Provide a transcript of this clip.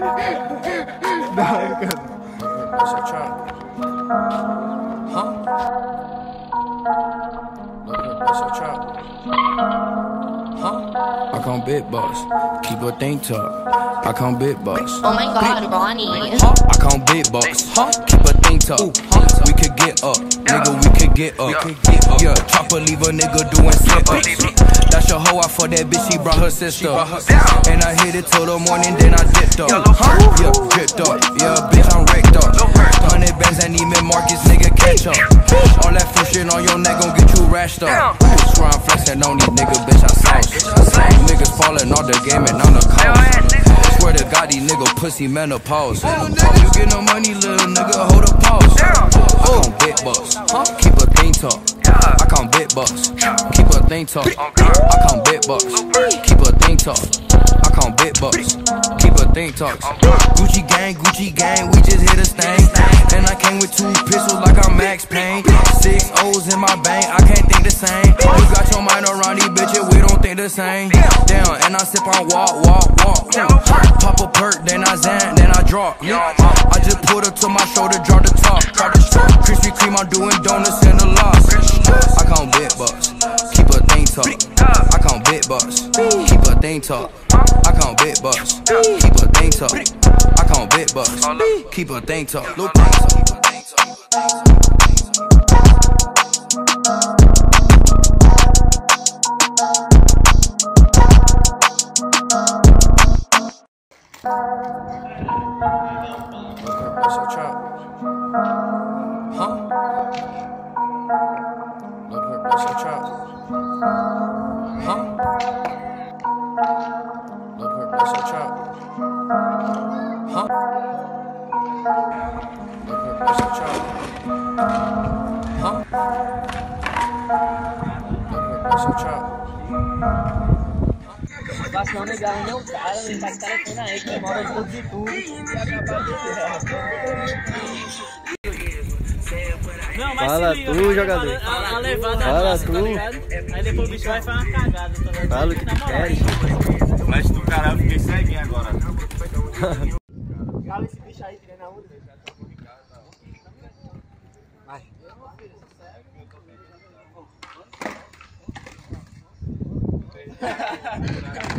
Trap. Huh? Look up, that's a trap. Huh? I come big boss. Keep a thing talk. I come big boss. Oh my god, Ronnie. I come big boss. Huh? Keep a thing talk. We could get up. Nigga, we could get up. Yeah, chopper leave a nigga doing sit ups. That's your hoe, I for that bitch, she brought her sister. And I hit it till the morning, then I dipped up. Yeah, dripped up. Yeah, bitch, I'm wrecked up. Hundred bands and even Marcus, nigga, catch up. All that fish shit on your neck gon' get you rashed up. Swear I'm flexing on these niggas, bitch, I sauce. Niggas falling off the game and I'm the cause. Pussy menopause. You get no money, little nigga, hold a pause. I come big bucks, keep a thing talk. I come big bucks, keep a thing talk. I come big bucks, keep a thing talk. I come big bucks, keep a thing talk. Gucci gang, Gucci gang, we just hit a stain. And I came with two pistols like I'm Max Payne. Six O's in my bank, I can't think the same. You got your mind around these bitches, we don't think the same. Damn, and I sip on walk, walk, walk. A perk, then I zan, then I drop. Yeah, I just put her to my shoulder, drop the top. Krispy Kreme, I'm doing donuts in the lot. I count big bucks, keep a thing talk. I count big bucks, keep a thing talk. I count big bucks, keep a thing talk. I count big bucks, keep a thing talk. Little thing talk. A trap. Huh? Look her, that's a trap. Huh? Look her, that's a trap. Huh? Look her, that's a trap. Huh? Look her, that's a trap. Mas não ligava o cara, nem tá telefone aí, que mora de tudo. Não, mas Fala tu, jogador. A, a levada Fala massa, tá tu. Tá aí depois o bicho vai e faz uma cagada. Tá Fala o que tu queres. Né? Mas tu, caralho, fiquei ceguinho agora. Cala esse bicho aí, tirando a onda. Vai.